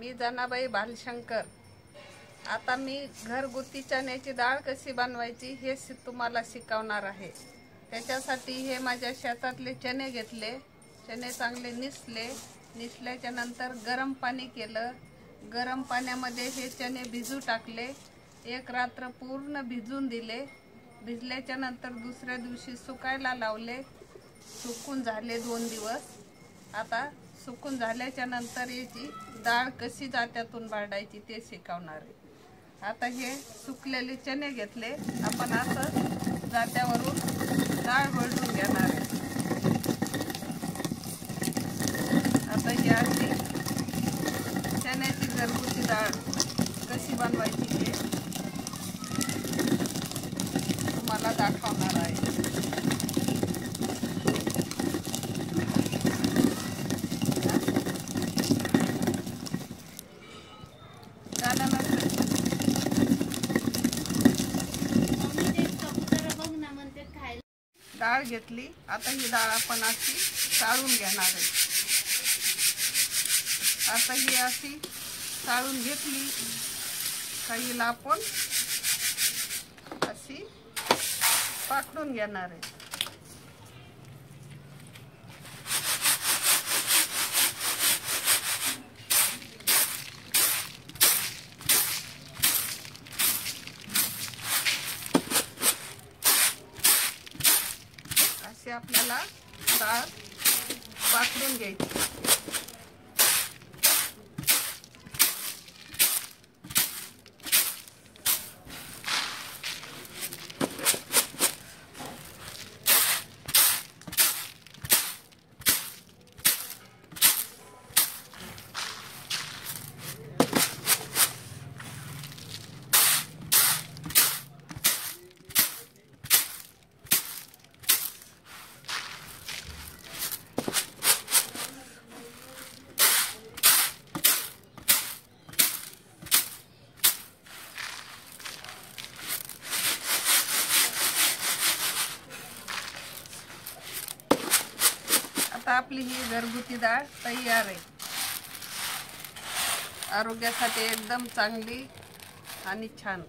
मी जनाबाई भालशंकर. आता मी घरगुती चण्याची डाळ कशी बनवायची हे तुम्हाला शिकवणार आहे. त्याच्यासाठी हे माझ्या शेतातले चणे घेतले. चणे चांगले निसले. निसल्याच्या नंतर गरम पाणी केलं. गरम पाण्यामध्ये हे चणे भिजू टाकले. एक रात्र पूर्ण भिजून दिले. भिजल्याच्या नंतर दुसऱ्या दिवशी सुकायला लावले. सुकून झाले दोन दिवस. आता सुकून झाल्याच्यानंतर याची डाळ कशी जात्यातून बाळायची ते शिकवणार आहे. आता हे सुकलेले चणे घेतले आपण असं जात्यावरून डाळ वळून घेणार आहे. आता ही अशी चण्याची घरगुती डाळ कशी बनवायची हे डाळ घेतली. आता ही डाळ आपण अशी चाळून घेणार आहे. आता ही अशी चाळून घेतली. का हिला आपण अशी पाकडून घेणार आहे. आपल्याला डाळ पाकडून घ्यायची. आपली ही घरगुती डाळ तयार आहे. आरोग्यासाठी एकदम चांगली आणि छान.